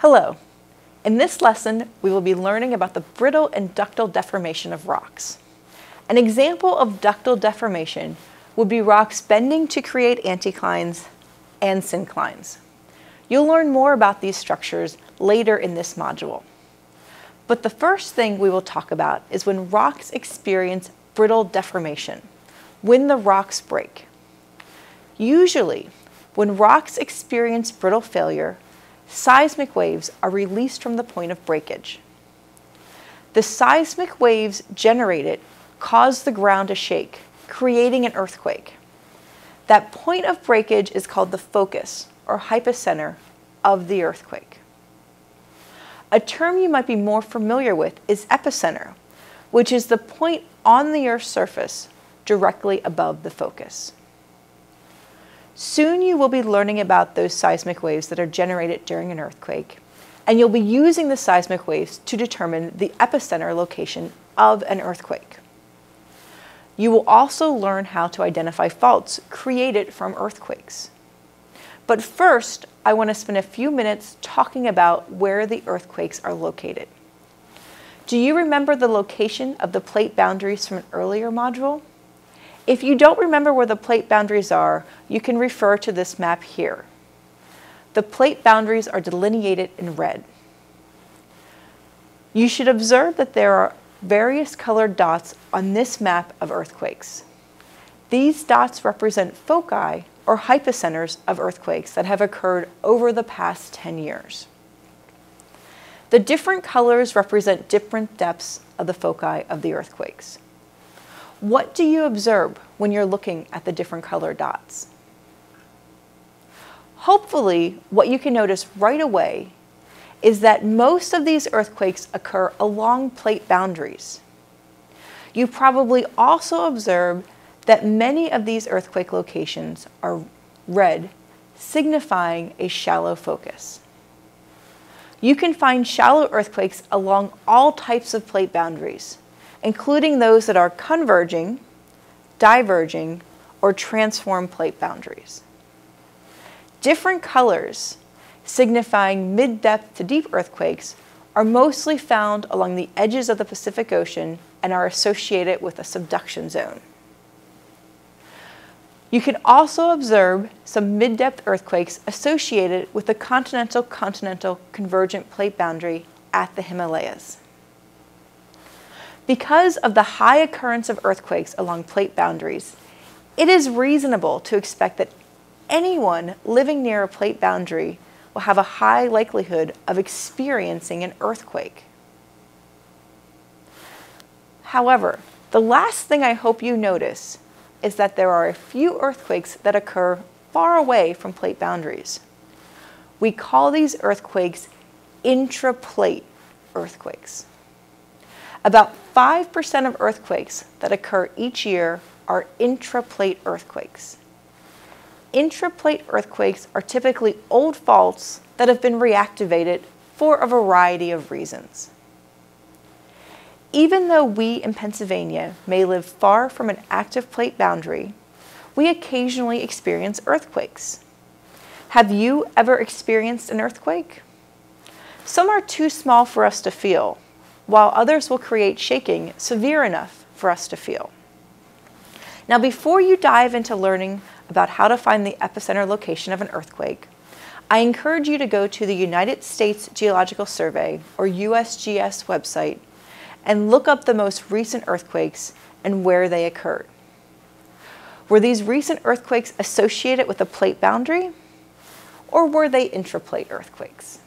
Hello. In this lesson, we will be learning about the brittle and ductile deformation of rocks. An example of ductile deformation would be rocks bending to create anticlines and synclines. You'll learn more about these structures later in this module. But the first thing we will talk about is when rocks experience brittle deformation, when the rocks break. Usually, when rocks experience brittle failure, seismic waves are released from the point of breakage. The seismic waves generated cause the ground to shake, creating an earthquake. That point of breakage is called the focus or hypocenter of the earthquake. A term you might be more familiar with is epicenter, which is the point on the Earth's surface directly above the focus. Soon you will be learning about those seismic waves that are generated during an earthquake, and you'll be using the seismic waves to determine the epicenter location of an earthquake. You will also learn how to identify faults created from earthquakes. But first, I want to spend a few minutes talking about where the earthquakes are located. Do you remember the location of the plate boundaries from an earlier module? If you don't remember where the plate boundaries are, you can refer to this map here. The plate boundaries are delineated in red. You should observe that there are various colored dots on this map of earthquakes. These dots represent foci or hypocenters of earthquakes that have occurred over the past 10 years. The different colors represent different depths of the foci of the earthquakes. What do you observe when you're looking at the different color dots? Hopefully, what you can notice right away is that most of these earthquakes occur along plate boundaries. You probably also observe that many of these earthquake locations are red, signifying a shallow focus. You can find shallow earthquakes along all types of plate boundaries, including those that are converging, diverging, or transform plate boundaries. Different colors, signifying mid-depth to deep earthquakes, are mostly found along the edges of the Pacific Ocean and are associated with a subduction zone. You can also observe some mid-depth earthquakes associated with the continental-continental convergent plate boundary at the Himalayas. Because of the high occurrence of earthquakes along plate boundaries, it is reasonable to expect that anyone living near a plate boundary will have a high likelihood of experiencing an earthquake. However, the last thing I hope you notice is that there are a few earthquakes that occur far away from plate boundaries. We call these earthquakes intraplate earthquakes. About 5% of earthquakes that occur each year are intraplate earthquakes. Intraplate earthquakes are typically old faults that have been reactivated for a variety of reasons. Even though we in Pennsylvania may live far from an active plate boundary, we occasionally experience earthquakes. Have you ever experienced an earthquake? Some are too small for us to feel, while others will create shaking severe enough for us to feel. Now, before you dive into learning about how to find the epicenter location of an earthquake, I encourage you to go to the United States Geological Survey, or USGS website, and look up the most recent earthquakes and where they occurred. Were these recent earthquakes associated with a plate boundary, or were they intraplate earthquakes?